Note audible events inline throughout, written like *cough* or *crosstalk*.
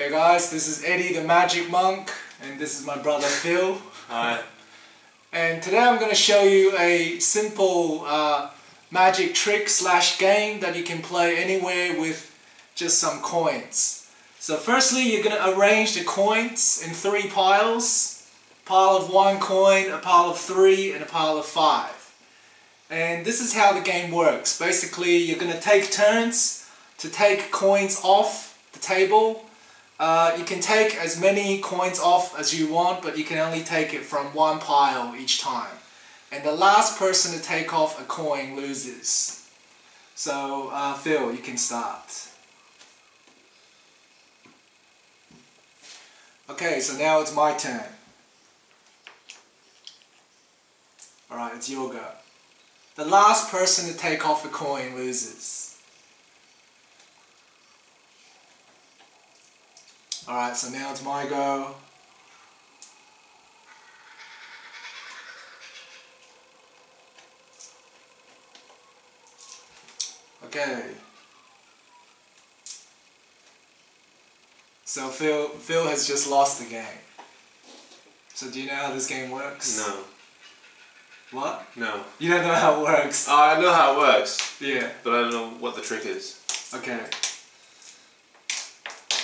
Hey guys, this is Eddie the Magic Monk, and this is my brother Phil. Hi. And today I'm going to show you a simple uh, magic trick slash game that you can play anywhere with just some coins. So firstly, you're going to arrange the coins in three piles. A pile of one coin, a pile of three, and a pile of five. And this is how the game works. Basically, you're going to take turns to take coins off the table. Uh, you can take as many coins off as you want, but you can only take it from one pile each time. And the last person to take off a coin loses. So, uh, Phil, you can start. Okay, so now it's my turn. Alright, it's your go. The last person to take off a coin loses. Alright, so now it's my go. Okay. So Phil, Phil has just lost the game. So do you know how this game works? No. What? No. You don't know how it works? Oh, I know how it works, Yeah. but I don't know what the trick is. Okay.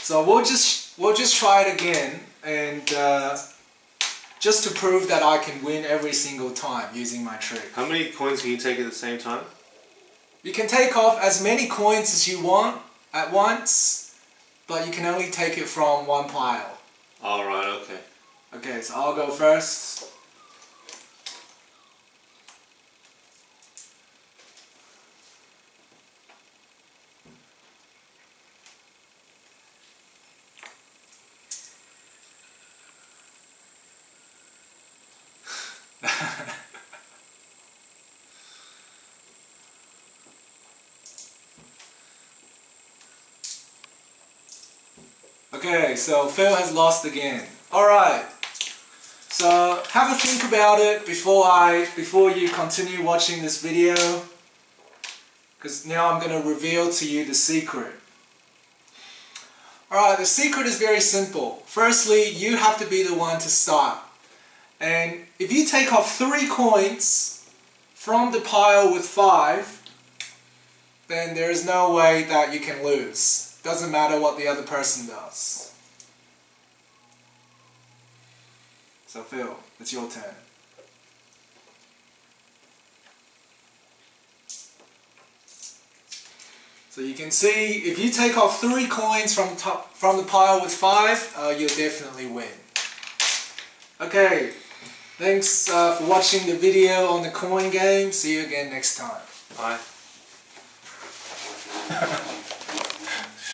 So we'll just we'll just try it again, and uh, just to prove that I can win every single time using my trick. How many coins can you take at the same time? You can take off as many coins as you want at once, but you can only take it from one pile. Alright, okay. Okay, so I'll go first. Okay, so Phil has lost again. Alright. So have a think about it before I before you continue watching this video. Because now I'm going to reveal to you the secret. Alright, the secret is very simple. Firstly, you have to be the one to start. And if you take off three coins from the pile with five, then there is no way that you can lose. Doesn't matter what the other person does. So Phil, it's your turn. So you can see if you take off three coins from top, from the pile with five, uh, you'll definitely win. Okay, thanks uh, for watching the video on the coin game. See you again next time. Bye. *laughs*